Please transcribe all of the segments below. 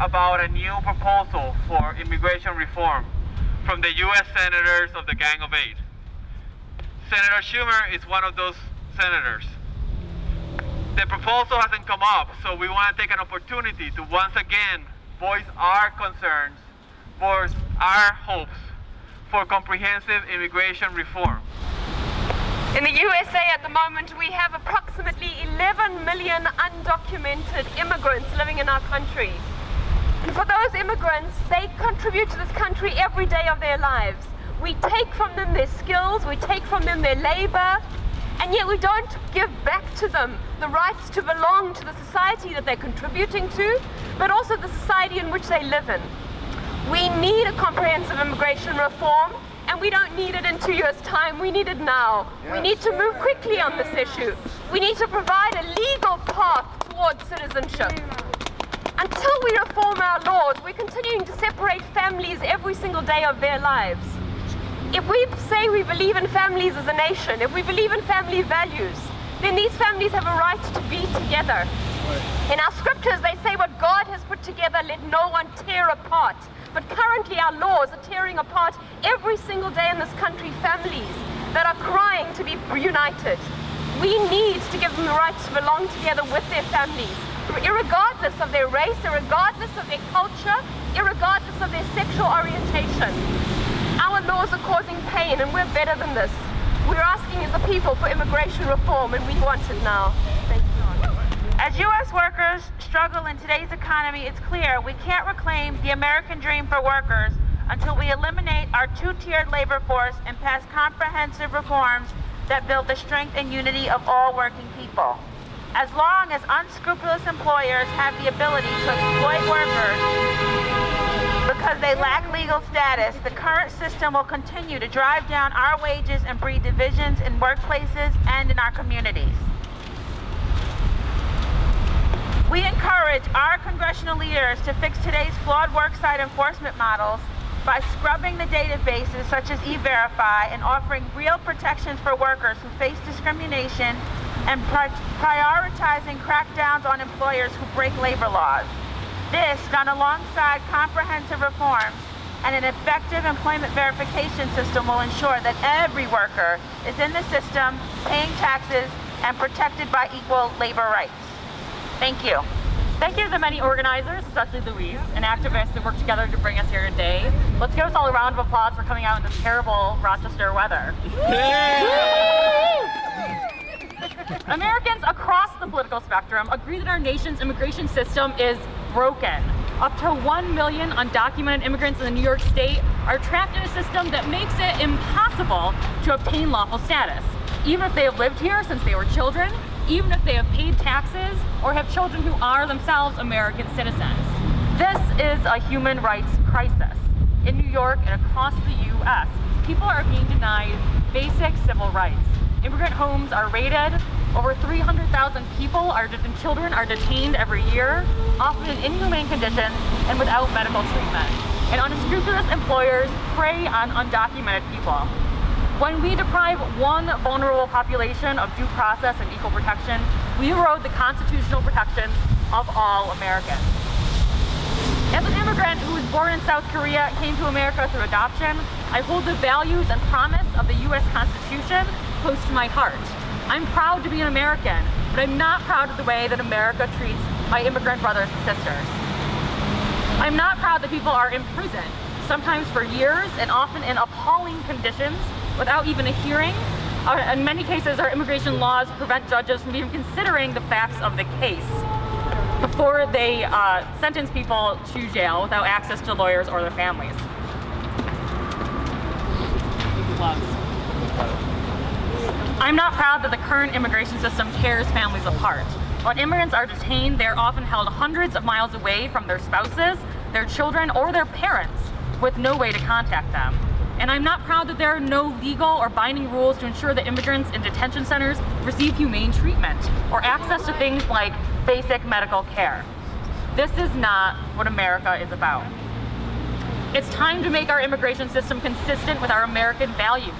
about a new proposal for immigration reform from the U.S. senators of the Gang of Eight. Senator Schumer is one of those senators. The proposal hasn't come up, so we want to take an opportunity to once again voice our concerns, voice our hopes for comprehensive immigration reform. In the USA at the moment, we have approximately 11 million undocumented immigrants living in our country. And for those immigrants, they contribute to this country every day of their lives. We take from them their skills, we take from them their labor, and yet we don't give back to them the rights to belong to the society that they're contributing to, but also the society in which they live in. We need a comprehensive immigration reform, and we don't need it in two years' time, we need it now. Yes. We need to move quickly on this issue. We need to provide a legal path towards citizenship. Until we reform our laws, we're continuing to separate families every single day of their lives. If we say we believe in families as a nation, if we believe in family values, then these families have a right to be together. In our scriptures, they say what God has put together, let no one tear apart. But currently, our laws are tearing apart every single day in this country families that are crying to be reunited. We need to give them the right to belong together with their families, regardless of their race, irregardless of their culture, irregardless of their sexual orientation. Our laws are causing pain and we're better than this. We're asking as a people for immigration reform and we want it now. Thank you. As U.S. workers struggle in today's economy, it's clear we can't reclaim the American dream for workers until we eliminate our two-tiered labor force and pass comprehensive reforms that build the strength and unity of all working people. As long as unscrupulous employers have the ability to exploit workers because they lack legal status, the current system will continue to drive down our wages and breed divisions in workplaces and in our communities. We encourage our congressional leaders to fix today's flawed worksite enforcement models by scrubbing the databases such as E-Verify and offering real protections for workers who face discrimination and prioritizing crackdowns on employers who break labor laws. This, done alongside comprehensive reforms and an effective employment verification system will ensure that every worker is in the system, paying taxes, and protected by equal labor rights. Thank you. Thank you to the many organizers, especially Louise, and activists that worked together to bring us here today. Let's give us all a round of applause for coming out in this terrible Rochester weather. Americans across the political spectrum agree that our nation's immigration system is broken. Up to 1 million undocumented immigrants in the New York State are trapped in a system that makes it impossible to obtain lawful status, even if they have lived here since they were children, even if they have paid taxes, or have children who are themselves American citizens. This is a human rights crisis. In New York and across the U.S., people are being denied basic civil rights. Immigrant homes are raided, over 300,000 people are and children are detained every year, often in inhumane conditions and without medical treatment. And unscrupulous employers prey on undocumented people. When we deprive one vulnerable population of due process and equal protection, we erode the constitutional protections of all Americans. As an immigrant who was born in South Korea, came to America through adoption, I hold the values and promise of the U.S. Constitution close to my heart. I'm proud to be an American, but I'm not proud of the way that America treats my immigrant brothers and sisters. I'm not proud that people are imprisoned, sometimes for years and often in appalling conditions without even a hearing. Uh, in many cases, our immigration laws prevent judges from even considering the facts of the case before they uh, sentence people to jail without access to lawyers or their families. I'm not proud that the current immigration system tears families apart. When immigrants are detained, they're often held hundreds of miles away from their spouses, their children, or their parents with no way to contact them. And I'm not proud that there are no legal or binding rules to ensure that immigrants in detention centers receive humane treatment or access to things like basic medical care. This is not what America is about. It's time to make our immigration system consistent with our American values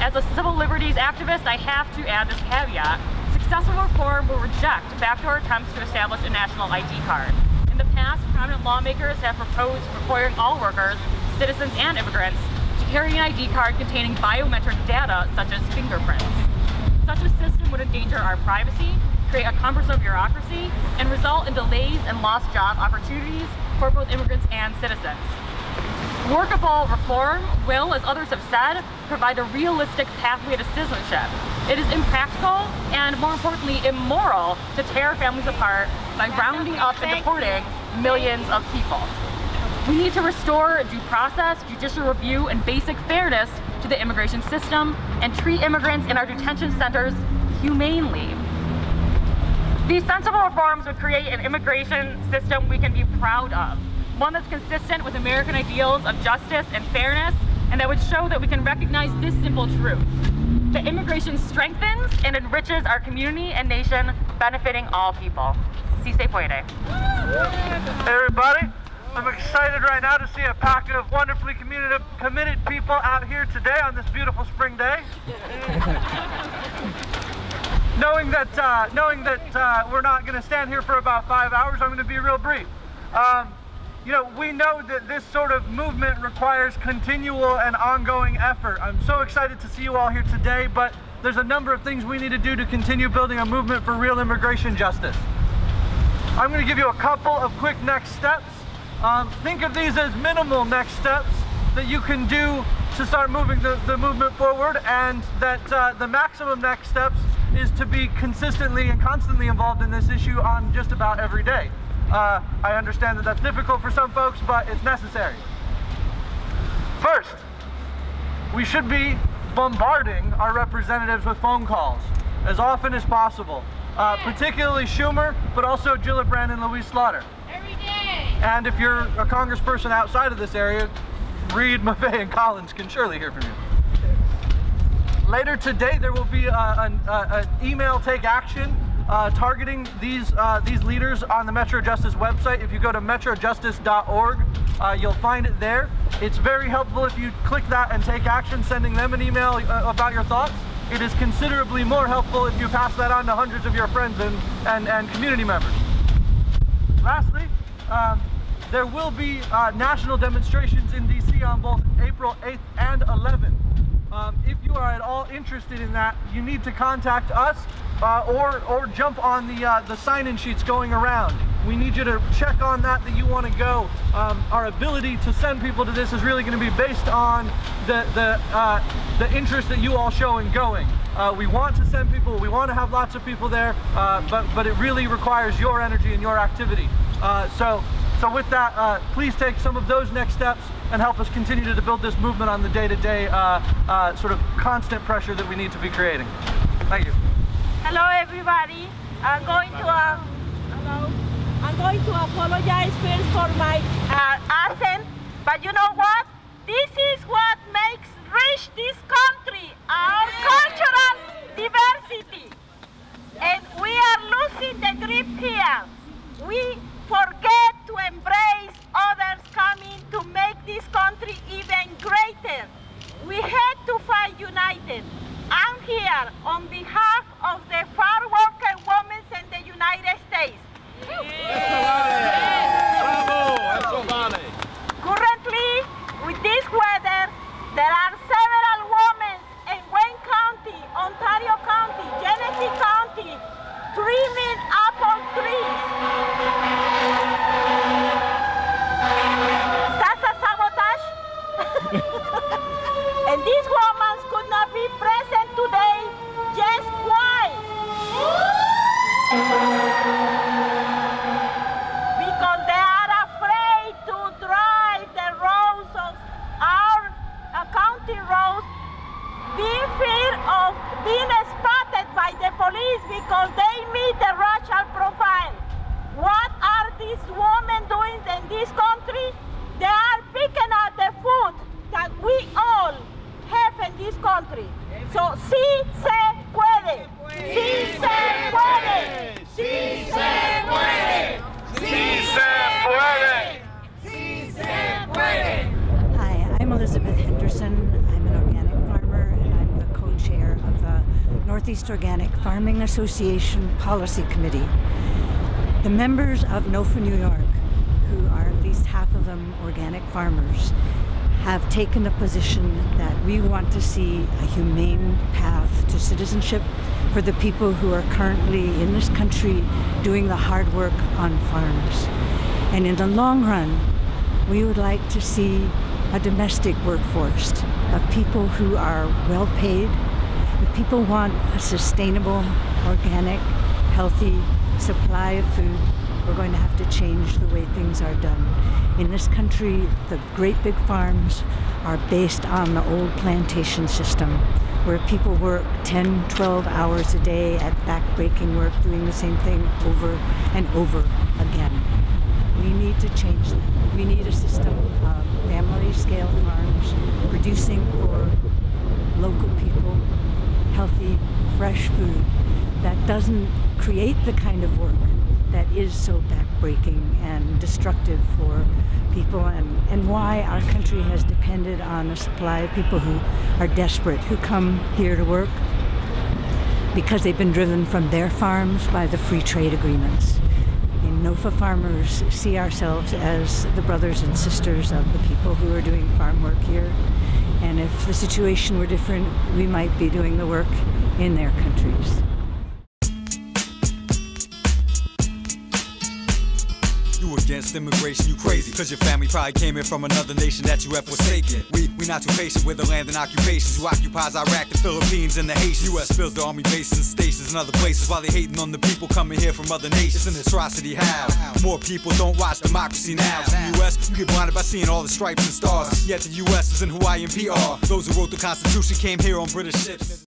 as a civil liberties activist, I have to add this caveat. Successful reform will reject backdoor attempts to establish a national ID card. In the past, prominent lawmakers have proposed requiring all workers, citizens and immigrants, to carry an ID card containing biometric data such as fingerprints. Such a system would endanger our privacy, create a cumbersome bureaucracy, and result in delays and lost job opportunities for both immigrants and citizens. Workable reform will, as others have said, provide a realistic pathway to citizenship. It is impractical and, more importantly, immoral to tear families apart by rounding up and deporting millions of people. We need to restore due process, judicial review, and basic fairness to the immigration system and treat immigrants in our detention centers humanely. These sensible reforms would create an immigration system we can be proud of one that's consistent with American ideals of justice and fairness, and that would show that we can recognize this simple truth. That immigration strengthens and enriches our community and nation, benefiting all people. Si se puede. Hey everybody, I'm excited right now to see a pack of wonderfully committed people out here today on this beautiful spring day. knowing that, uh, knowing that uh, we're not going to stand here for about five hours, I'm going to be real brief. Um, you know, we know that this sort of movement requires continual and ongoing effort. I'm so excited to see you all here today, but there's a number of things we need to do to continue building a movement for real immigration justice. I'm going to give you a couple of quick next steps. Um, think of these as minimal next steps that you can do to start moving the, the movement forward and that uh, the maximum next steps is to be consistently and constantly involved in this issue on just about every day. Uh, I understand that that's difficult for some folks, but it's necessary. First, we should be bombarding our representatives with phone calls as often as possible, uh, particularly Schumer, but also Gillibrand and Louise Slaughter. Every day. And if you're a congressperson outside of this area, Reed, Maffei, and Collins can surely hear from you. Later today, there will be an email take action uh, targeting these uh, these leaders on the Metro Justice website. If you go to metrojustice.org, uh, you'll find it there. It's very helpful if you click that and take action, sending them an email uh, about your thoughts. It is considerably more helpful if you pass that on to hundreds of your friends and, and, and community members. Lastly, um, there will be uh, national demonstrations in DC on both April 8th and 11th. Um, if you are at all interested in that, you need to contact us uh, or, or jump on the, uh, the sign-in sheets going around. We need you to check on that that you want to go. Um, our ability to send people to this is really going to be based on the, the, uh, the interest that you all show in going. Uh, we want to send people, we want to have lots of people there, uh, but, but it really requires your energy and your activity. Uh, so, so with that, please take some of those next steps and help us continue to build this movement on the day-to-day -day, sort of constant pressure that we need to be creating. Thank you. Hello everybody. I'm going to uh, hello. I'm going to apologize first for my uh, accent, but you know what? This is what makes rich this country, our cultural diversity. And we are losing the grip here. We forget to embrace others coming to make this country even greater. We had to fight united. I'm here on behalf of the farm worker women in the United States. Currently, with this weather, there are several women in Wayne County, Ontario County, Genesee County, trimming apple trees. That's a sabotage. and these women could not be present today. Just why? because they are afraid to drive the roads of our uh, county roads, being fear of being spotted by the police because they meet the racial profile. What are these women doing in this country? They are picking up the food that we all have in this country. So, sí se puede. Sí se puede. Sí se puede. Sí se puede. Sí se puede. Hi, I'm Elizabeth Henderson. I'm an organic farmer and I'm the co-chair of the Northeast Organic Farming Association Policy Committee. The members of NOFA New York who are at least half of them organic farmers, have taken a position that we want to see a humane path to citizenship for the people who are currently in this country doing the hard work on farms. And in the long run, we would like to see a domestic workforce of people who are well paid. If people want a sustainable, organic, healthy supply of food, we're going to have to change the way things are done. In this country, the great big farms are based on the old plantation system where people work 10, 12 hours a day at back-breaking work, doing the same thing over and over again. We need to change that. We need a system of family-scale farms producing for local people healthy, fresh food that doesn't create the kind of work that is so backbreaking and destructive for people and, and why our country has depended on a supply of people who are desperate, who come here to work because they've been driven from their farms by the free trade agreements. In NOFA farmers see ourselves as the brothers and sisters of the people who are doing farm work here. And if the situation were different, we might be doing the work in their countries. You against immigration, you crazy. Cause your family probably came here from another nation that you have forsaken. We, we not too patient with the land and occupations who occupies Iraq, the Philippines, and the Haitians. US builds the army bases and stations and other places while they hating on the people coming here from other nations. It's an atrocity how more people don't watch democracy now. In the US, you get blinded by seeing all the stripes and stars. Yet the US is in Hawaii and PR. Those who wrote the Constitution came here on British ships.